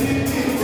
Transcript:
Brasil.